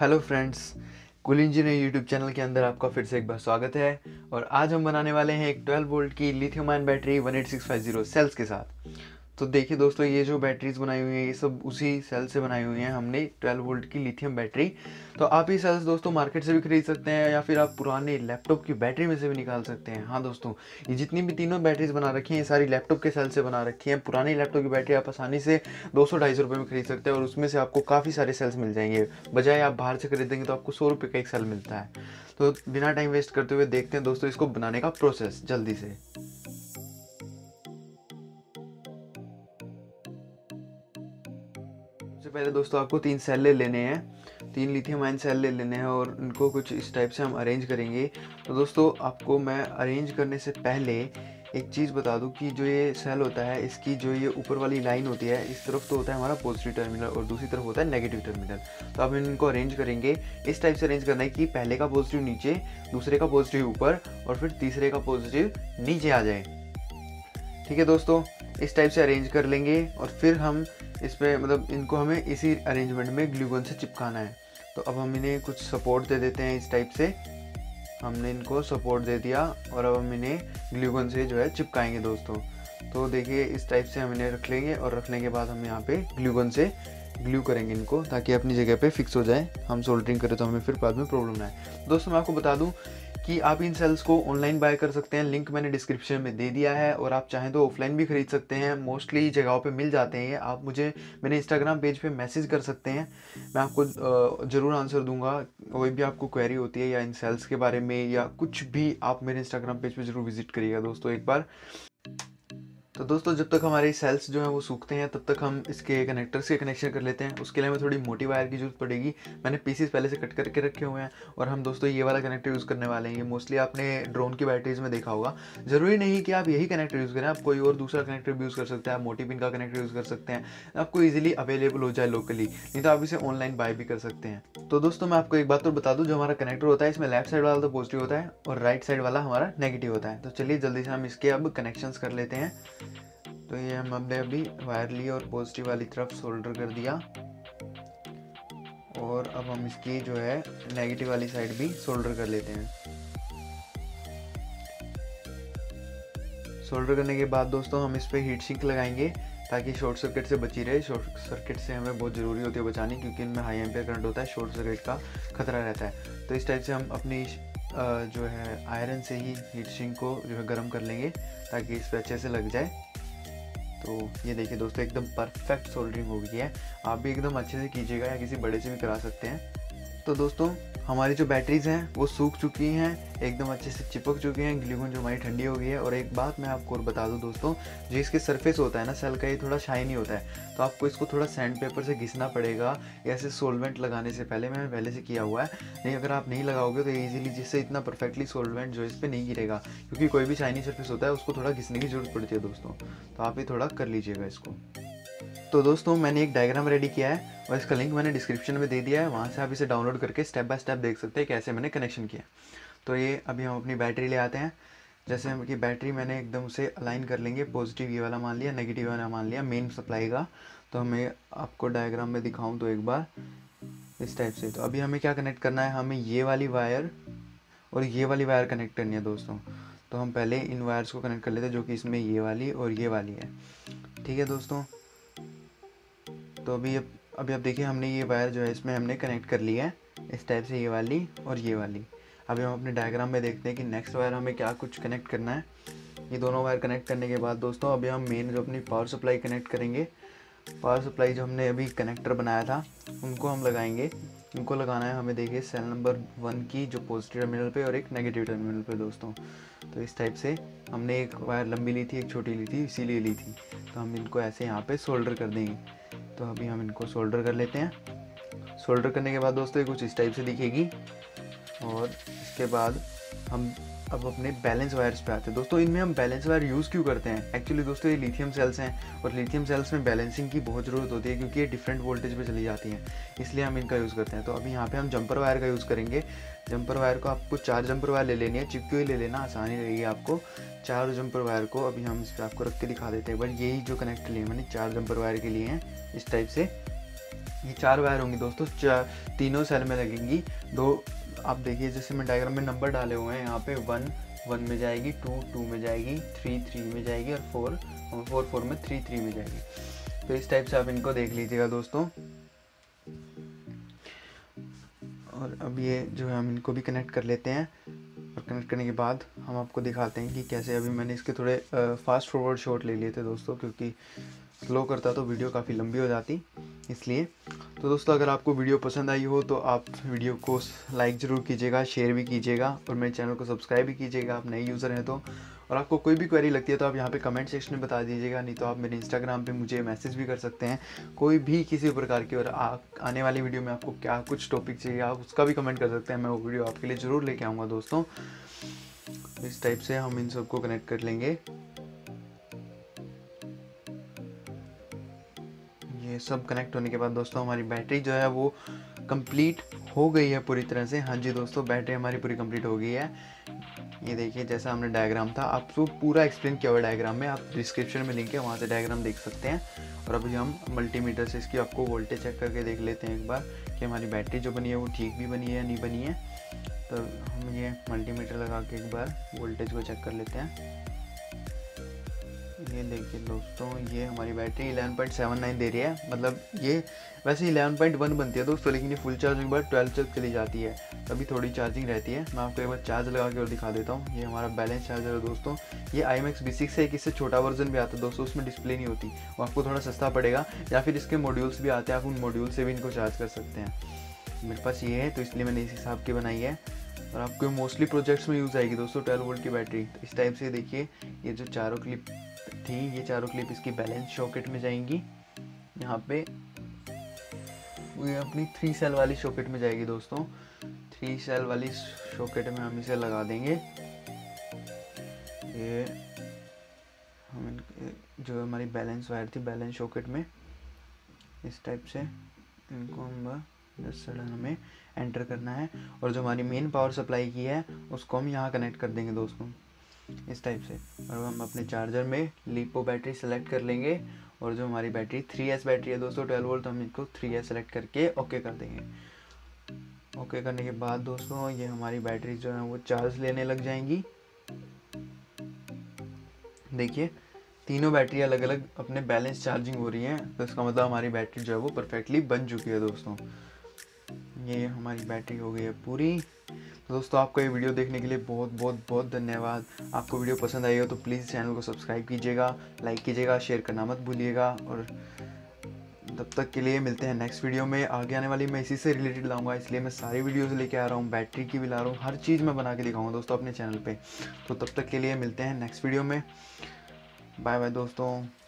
Hello friends cool engineer YouTube channel के अंदर आपका फिर से एक बार स्वागत है। और आज हम बनाने वाले हैं एक 12 वोल्ट की लिथियम आयन बैटरी 18650 सेल्स के साथ। तो देखिए दोस्तों, ये जो बैटरीज बनाई हुई हैं, ये सब उसी सेल से बनाई हुई हैं। हमने 12 वोल्ट की लिथियम बैटरी तो आप ये सेल्स दोस्तों मार्केट से भी खरीद सकते हैं या फिर आप पुराने लैपटॉप की बैटरी में से भी निकाल सकते हैं। हाँ दोस्तों, ये जितनी भी तीनों बैटरीज बना रखी हैं, ये सारी लैपटॉप के सेल से बना रखी हैं। पुरानी लैपटॉप की बैटरी आप आसानी से दो सौ ढाई में खरीद सकते हैं और उसमें से आपको काफ़ी सारे सेल्स मिल जाएँगे। बजाय आप बाहर से खरीदेंगे तो आपको सौ का एक सेल मिलता है। तो बिना टाइम वेस्ट करते हुए देखते हैं दोस्तों इसको बनाने का प्रोसेस जल्दी से। पहले दोस्तों, आपको तीन सेल ले लेने हैं। तीन लिथियम आयन सेल ले लेने हैं और इनको कुछ इस टाइप से हम अरेंज करेंगे। तो दोस्तों, आपको मैं अरेंज करने से पहले एक चीज़ बता दूँ कि जो ये सेल होता है, इसकी जो ये ऊपर वाली लाइन होती है, इस तरफ़ तो होता है हमारा पॉजिटिव टर्मिनल और दूसरी तरफ़ होता है नेगेटिव टर्मिनल तो आप इनको अरेंज करेंगे। इस टाइप से अरेंज करना है कि पहले का पॉजिटिव नीचे, दूसरे का पॉजिटिव ऊपर और फिर तीसरे का पॉजिटिव नीचे आ जाए। ठीक है दोस्तों, इस टाइप से अरेंज कर लेंगे और फिर हम इस पर मतलब इनको हमें इसी अरेंजमेंट में ग्लूगन से चिपकाना है। तो अब हम इन्हें कुछ सपोर्ट दे देते हैं इस टाइप से। हमने इनको सपोर्ट दे दिया और अब हम इन्हें ग्लूगन से जो है चिपकाएँगे दोस्तों। तो देखिए इस टाइप से हम इन्हें रख लेंगे और रखने के बाद हम यहाँ पे ग्लूगन से ग्लू करेंगे इनको ताकि अपनी जगह पे फिक्स हो जाए। हम सोल्डरिंग करें तो हमें फिर बाद में प्रॉब्लम ना आए। दोस्तों, मैं आपको बता दूँ कि आप इन सेल्स को ऑनलाइन बाय कर सकते हैं। लिंक मैंने डिस्क्रिप्शन में दे दिया है और आप चाहें तो ऑफलाइन भी खरीद सकते हैं। मोस्टली जगहों पे मिल जाते हैं आप मुझे मेरे इंस्टाग्राम पेज पे मैसेज कर सकते हैं। मैं आपको ज़रूर आंसर दूँगा। कोई भी आपको क्वेरी होती है या इन सेल्स के बारे में या कुछ भी, आप मेरे इंस्टाग्राम पेज पर ज़रूर विज़िट करिएगा दोस्तों एक बार। तो दोस्तों, जब तक हमारे सेल्स जो हैं वो सूखते हैं, तब तक हम इसके कनेक्टर्स के कनेक्शन कर लेते हैं। उसके लिए हमें थोड़ी मोटी वायर की ज़रूरत पड़ेगी। मैंने पीसीस पहले से कट करके रखे हुए हैं और हम दोस्तों ये वाला कनेक्टर यूज़ करने वाले हैं। ये मोस्टली आपने ड्रोन की बैटरीज में देखा होगा। ज़रूरी नहीं कि आप यही कनेक्टर यूज़ करें। आप कोई और दूसरा कनेक्टर भी यूज़ कर सकते हैं। आप मोटी पिन का कनेक्टर यूज़ कर सकते हैं। आपको ईजिली अवेलेबल हो जाए लोकली नहीं तो आप इसे ऑनलाइन बाय भी कर सकते हैं। तो दोस्तों, मैं आपको एक बात और बता दूँ। जो हमारा कनेक्टर होता है, इसमें लेफ़्ट साइड वाला तो पॉजिटिव होता है और राइट साइड वाला हमारा नेगेटिव होता है। तो चलिए जल्दी से हम इसके अब कनेक्शंस कर लेते हैं। तो ये हम हमने अभी वायर ली और पॉजिटिव वाली तरफ़ सोल्डर कर दिया। और अब हम इसकी जो है, नेगेटिव वाली साइड भी सोल्डर कर लेते हैं। सोल्डर करने के बाद दोस्तों, हम इस पर हीट सिंक लगाएँगे ताकि शॉर्ट सर्किट से बची रहे। शॉर्ट सर्किट से हमें बहुत ज़रूरी होती है बचानी, क्योंकि इनमें हाई एम्पियर करंट होता है शॉर्ट सर्किट का खतरा रहता है। तो इस टाइप से हम अपनी जो है आयरन से ही हीट सिंक को जो है गर्म कर लेंगे ताकि इस पर अच्छे से लग जाए। तो ये देखिए दोस्तों, एकदम परफेक्ट सोल्डरिंग हो गई है। आप भी एकदम अच्छे से कीजिएगा या किसी बड़े से भी करा सकते हैं। तो दोस्तों, हमारी जो बैटरीज हैं, वो सूख चुकी हैं, एकदम अच्छे से चिपक चुकी हैं ग्लूकोन जो हमारी ठंडी हो गई है। और एक बात मैं आपको और बता दूँ दोस्तों, जो इसके सरफेस होता है ना सेल का ये थोड़ा शाइनी होता है। तो आपको इसको थोड़ा सैंड पेपर से घिसना पड़ेगा, या ऐसे सोलवेंट लगाने से पहले, मैंने पहले से किया हुआ है। नहीं, अगर आप नहीं लगाओगे तो ईजिली जिससे इतना परफेक्टली सोलवेंट जो इस पर नहीं गिरेगा। क्योंकि कोई भी शाइनी सर्फेस होता है, उसको थोड़ा घिसने की ज़रूरत पड़ती है दोस्तों। तो आप ये थोड़ा कर लीजिएगा इसको। तो दोस्तों, मैंने एक डायग्राम रेडी किया है और इसका लिंक मैंने डिस्क्रिप्शन में दे दिया है। वहाँ से आप इसे डाउनलोड करके स्टेप बाय स्टेप देख सकते हैं कैसे मैंने कनेक्शन किया। तो ये अभी हम अपनी बैटरी ले आते हैं। जैसे हम कि बैटरी मैंने एकदम से अलाइन कर लेंगे। पॉजिटिव ये वाला मान लिया नेगेटिव वाला मान लिया मेन सप्लाई का। तो हमें आपको डायग्राम में दिखाऊँ तो एक बार इस टाइप से। तो अभी हमें क्या कनेक्ट करना है? हमें ये वाली वायर और ये वाली वायर कनेक्ट करनी है दोस्तों। तो हम पहले इन वायर्स को कनेक्ट कर लेते हैं जो कि इसमें ये वाली और ये वाली है। ठीक है दोस्तों? तो अभी अब, अभी आप देखिए हमने ये वायर जो है इसमें हमने कनेक्ट कर लिया है। इस टाइप से ये वाली और ये वाली। अभी हम अपने डायग्राम में देखते हैं कि नेक्स्ट वायर हमें क्या कुछ कनेक्ट करना है। ये दोनों वायर कनेक्ट करने के बाद दोस्तों, अभी हम मेन जो अपनी पावर सप्लाई कनेक्ट करेंगे पावर सप्लाई जो हमने अभी कनेक्टर बनाया था, उनको हम लगाएँगे। उनको लगाना है हमें देखिए सेल नंबर वन की जो पॉजिटिव टर्मिनल पे और एक नेगेटिव टर्मिनल पे दोस्तों। तो इस टाइप से हमने एक वायर लंबी ली थी, एक छोटी ली थी, इसीलिए ली थी। तो हम इनको ऐसे यहाँ पे सोल्डर कर देंगे। तो अभी हम इनको सोल्डर कर लेते हैं। सोल्डर करने के बाद दोस्तों ये कुछ इस टाइप से दिखेगी। और इसके बाद हम अब अपने बैलेंस वायर्स पे आते हैं। दोस्तों, इनमें हम बैलेंस वायर यूज़ क्यों करते हैं? एक्चुअली दोस्तों, ये लिथियम सेल्स हैं और लिथियम सेल्स में बैलेंसिंग की बहुत ज़रूरत होती है क्योंकि ये डिफरेंट वोल्टेज पे चली जाती हैं। इसलिए हम इनका यूज़ करते हैं। तो अभी यहाँ पे हम जंपर वायर का यूज़ करेंगे। जंपर वायर को आपको चार जंपर वायर ले लेनी है। चिपकी ले लेना, आसानी रहेगी आपको। चार जंपर वायर को अभी हम इस पर आपको रख के दिखा देते हैं। बट यही जो कनेक्ट लिए मैंने चार जंपर वायर के लिए हैं, इस टाइप से। ये चार वायर होंगी दोस्तों। चार तीनों सेल में लगेंगी। दो आप देखिए, जैसे मैं डायग्राम में नंबर डाले हुए हैं, यहाँ पे वन वन में जाएगी टू टू में जाएगी थ्री थ्री में जाएगी और फोर फोर फोर में थ्री थ्री में जाएगी। तो इस टाइप से आप इनको देख लीजिएगा दोस्तों। और अब ये जो है, हम इनको भी कनेक्ट कर लेते हैं। और कनेक्ट करने के बाद हम आपको दिखाते हैं कि कैसे अभी मैंने इसके थोड़े फास्ट फॉरवर्ड शॉट ले लिए थे दोस्तों, क्योंकि स्लो करता तो वीडियो काफ़ी लंबी हो जाती, इसलिए तो दोस्तों अगर आपको वीडियो पसंद आई हो तो आप वीडियो को लाइक ज़रूर कीजिएगा शेयर भी कीजिएगा और मेरे चैनल को सब्सक्राइब भी कीजिएगा। आप नए यूज़र हैं तो और आपको कोई भी क्वेरी लगती है तो आप यहाँ पे कमेंट सेक्शन में बता दीजिएगा नहीं तो आप मेरे इंस्टाग्राम पे मुझे मैसेज भी कर सकते हैं। कोई भी किसी प्रकार की और आ, आने वाली वीडियो में आपको क्या कुछ टॉपिक चाहिए आप उसका भी कमेंट कर सकते हैं। मैं वो वीडियो आपके लिए ज़रूर लेके आऊँगा दोस्तों। इस टाइप से हम इन सबको कनेक्ट कर लेंगे। सब कनेक्ट होने के बाद दोस्तों हमारी बैटरी जो है वो कंप्लीट हो गई है पूरी तरह से। हाँ जी दोस्तों बैटरी हमारी पूरी कंप्लीट हो गई है। ये देखिए, जैसा हमने डायग्राम था आपको पूरा एक्सप्लेन किया हुआ डायग्राम में। आप डिस्क्रिप्शन में लिंक है, वहाँ से डायग्राम देख सकते हैं। और अभी हम मल्टीमीटर से इसकी आपको वोल्टेज चेक करके देख लेते हैं एक बार कि हमारी बैटरी जो बनी है, वो ठीक भी बनी है या नहीं बनी है। तो हम ये मल्टीमीटर लगा के एक बार वोल्टेज को चेक कर लेते हैं। ये देखिए दोस्तों, ये हमारी बैटरी 11.79 दे रही है। मतलब ये वैसे 11.1 बनती है दोस्तों, लेकिन ये फुल चार्जिंग के बाद ट्वेल्व तक चली जाती है। तभी थोड़ी चार्जिंग रहती है। मैं आपको एक बार चार्ज लगा के और दिखा देता हूँ। ये हमारा बैलेंस चार्जर है दोस्तों। ये आई एम बी सिक्स है, एक इससे छोटा वर्जन भी आता है दोस्तों, उसमें डिस्प्ले नहीं होती। वो आपको थोड़ा सस्ता पड़ेगा, या फिर इसके मॉड्यूल्स भी आते हैं, आप उन मॉड्यूल से भी इनको चार्ज कर सकते हैं। मेरे पास ये है तो इसलिए मैंने इस हिसाब की बनाई है। और आपको मोस्टली प्रोजेक्ट्स में यूज़ आएगी दोस्तों ट्वेल्व वोल्ट की बैटरी तो इस टाइप से देखिए, ये जो चारों क्लिप थी, ये चारों क्लिप इसकी बैलेंस शॉकेट में जाएँगी। यहाँ पे ये अपनी थ्री सेल वाली शॉकेट में जाएगी दोस्तों। थ्री सेल वाली शॉकेट में हम इसे लगा देंगे। ये हम जो हमारी बैलेंस वायर थी बैलेंस शॉकेट में, इस टाइप से इनको हम सडन हमें एंटर करना है। और जो हमारी मेन पावर सप्लाई की है, उसको हम यहाँ कनेक्ट कर देंगे दोस्तों, इस टाइप से। और हम अपने चार्जर में लिपो बैटरी सेलेक्ट कर लेंगे। और जो हमारी बैटरी थ्री एस बैटरी है दोस्तों ट्वेल्व वोल्ट तो हम इसको थ्री एस सेलेक्ट करके ओके कर देंगे। ओके करने के बाद दोस्तों, ये हमारी बैटरी जो है, वो चार्ज लेने लग जाएँगी। देखिए, तीनों बैटरी अलग अलग अपने बैलेंस चार्जिंग हो रही हैं। तो इसका मतलब हमारी बैटरी जो है, वो परफेक्टली बन चुकी है दोस्तों। ये हमारी बैटरी हो गई है पूरी। तो दोस्तों, आपको ये वीडियो देखने के लिए बहुत बहुत बहुत धन्यवाद। आपको वीडियो पसंद आई हो तो प्लीज़ चैनल को सब्सक्राइब कीजिएगा, लाइक कीजिएगा, शेयर करना मत भूलिएगा और तब तक के लिए मिलते हैं नेक्स्ट वीडियो में। आगे आने वाली मैं इसी से रिलेटेड लाऊँगा, इसलिए मैं सारी वीडियोस लेके आ रहा हूँ, बैटरी की भी ला रहा हूँ, हर चीज़ मैं बना के दिखाऊँगा दोस्तों अपने चैनल पे। तो तब तक के लिए मिलते हैं नेक्स्ट वीडियो में। बाय बाय दोस्तों।